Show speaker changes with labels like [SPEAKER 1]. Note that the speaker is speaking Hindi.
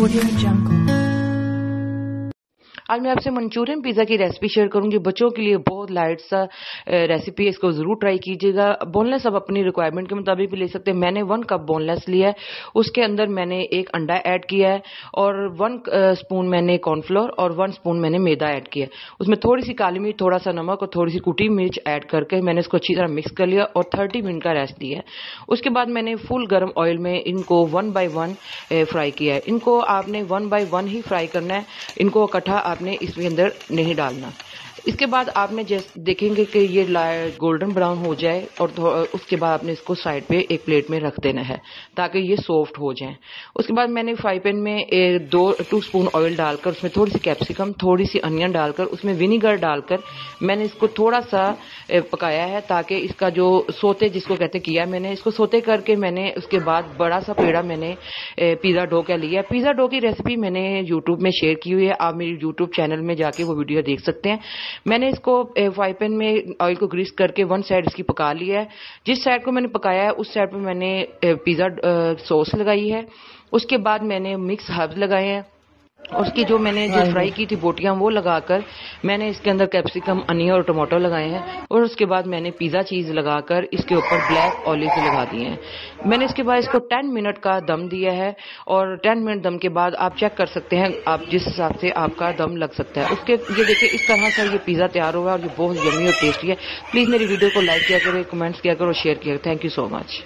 [SPEAKER 1] Audio Jungle.
[SPEAKER 2] आज मैं आपसे मंचूरियन पिज़्ज़ा की रेसिपी शेयर करूँगी। बच्चों के लिए बहुत लाइट सा रेसिपी है, इसको ज़रूर ट्राई कीजिएगा। बोनलेस आप अपनी रिक्वायरमेंट के मुताबिक भी ले सकते हैं। मैंने वन कप बोनलेस लिया है। उसके अंदर मैंने एक अंडा ऐड किया है और वन स्पून मैंने कॉर्नफ्लोर और वन स्पून मैंने मैदा ऐड किया उसमें थोड़ी सी काली मिर्च थोड़ा सा नमक और थोड़ी सी कुटी मिर्च ऐड करके मैंने इसको अच्छी तरह मिक्स कर लिया और थर्टी मिनट का रेस्ट दिया उसके बाद मैंने फुल गर्म ऑयल में इनको वन बाई वन फ्राई किया है। इनको आपने वन बाई वन ही फ्राई करना है। इनको इकट्ठा आप आपने इसके अंदर नहीं डालना। इसके बाद आपने जैसे, देखेंगे कि ये गोल्डन ब्राउन हो जाए और उसके बाद आपने इसको साइड पे एक प्लेट में रख देना है, ताकि ये सॉफ्ट हो जाए। उसके बाद मैंने फ्राई पैन में दो टू स्पून ऑयल डालकर, उसमें थोड़ी सी कैप्सिकम थोड़ी सी अनियन डालकर, उसमें विनीगर डालकर मैंने इसको थोड़ा सा पकाया है, ताकि इसका जो सोते, जिसको कहते किया मैंने, इसको सोते करके मैंने उसके बाद बड़ा सा पेड़ा मैंने पिज़्ज़ा डो का लिया पिज़्ज़ा डो की रेसिपी मैंने यूट्यूब में शेयर की हुई है। आप मेरी यूट्यूब चैनल में जाके वो वीडियो देख सकते हैं। मैंने इसको फ्राई पैन में ऑयल को ग्रीस करके वन साइड इसकी पका लिया है। जिस साइड को मैंने पकाया है, उस साइड पर मैंने पिज़्ज़ा सॉस लगाई है। उसके बाद मैंने मिक्स हर्ब्स लगाए हैं। उसकी जो मैंने जो फ्राई की थी बोटियाँ वो लगाकर मैंने इसके अंदर कैप्सिकम अनियन और टमाटो लगाए हैं और उसके बाद मैंने पिज़्ज़ा चीज़ लगाकर इसके ऊपर ब्लैक ऑलिव लगा दिए हैं। मैंने इसके बाद इसको 10 मिनट का दम दिया है और 10 मिनट दम के बाद आप चेक कर सकते हैं आप जिस हिसाब से आपका दम लग सकता है। उसके ये देखिए इस तरह से ये पिज़्ज़ा तैयार हुआ है और ये बहुत यमी और टेस्टी है। प्लीज़ मेरी वीडियो को लाइक किया करें कमेंट्स किया करो शेयर किया थैंक यू सो मच।